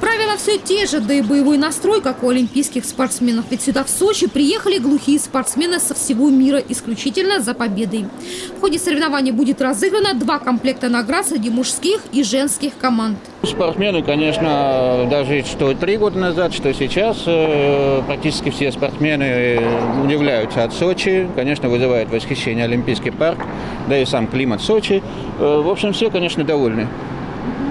Правила все те же, да и боевой настрой, как у олимпийских спортсменов. Ведь сюда в Сочи приехали глухие спортсмены со всего мира исключительно за победой. В ходе соревнований будет разыграно два комплекта наград среди мужских и женских команд. Спортсмены, конечно, даже что три года назад, что сейчас, э, практически все спортсмены э, удивляются от Сочи. Конечно, вызывает восхищение Олимпийский парк, да и сам климат Сочи. Э, В общем, все, конечно, довольны.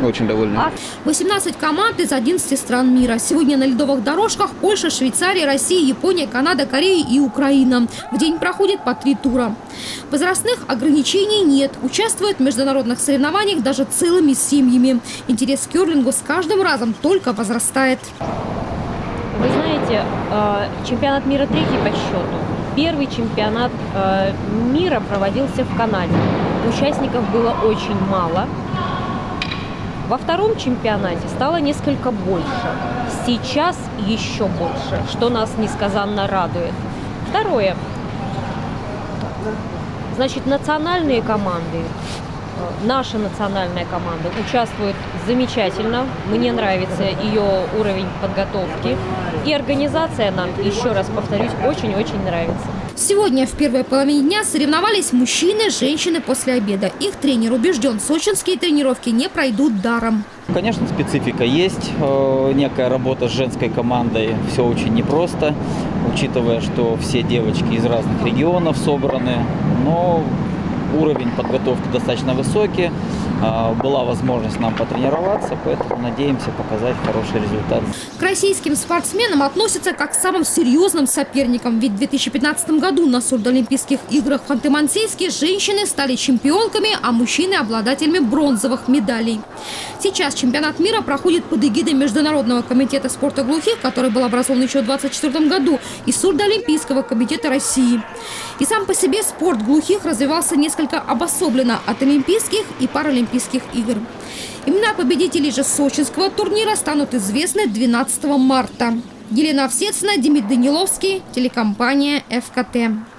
Очень довольны. 18 команд из 11 стран мира. Сегодня на ледовых дорожках Польша, Швейцария, Россия, Япония, Канада, Корея и Украина. В день проходит по три тура. Возрастных ограничений нет. Участвуют в международных соревнованиях даже целыми семьями. Интерес к керлингу с каждым разом только возрастает. Вы знаете, э, чемпионат мира третий по счету. Первый чемпионат э, мира проводился в Канаде. Участников было очень мало. Во втором чемпионате стало несколько больше. Сейчас еще больше, что нас несказанно радует. Второе. Значит, национальные команды, э, наша национальная команда участвует замечательно. Мне нравится ее уровень подготовки. И организация нам, еще раз повторюсь, очень-очень нравится. Сегодня в первой половине дня соревновались мужчины, женщины после обеда. Их тренер убежден, сочинские тренировки не пройдут даром. Конечно, специфика есть, э, некая работа с женской командой, все очень непросто, учитывая, что все девочки из разных регионов собраны, но уровень подготовки достаточно высокий, А, была возможность нам потренироваться, поэтому надеемся показать хороший результат. К российским спортсменам относятся как к самым серьезным соперникам. Ведь в 2015 году на Сурдолимпийских играх в Ханты-Мансийске женщины стали чемпионками, а мужчины – обладателями бронзовых медалей. Сейчас чемпионат мира проходит под эгидой Международного комитета спорта глухих, который был образован еще в 2024 году, и Сурдолимпийского комитета России. И сам по себе спорт глухих развивался несколько обособленно от Олимпийских и Паралимпийских игр. Имена победителей же сочинского турнира станут известны 12 марта. Елена Овсецина, Демид Даниловский, телекомпания «ФКТ».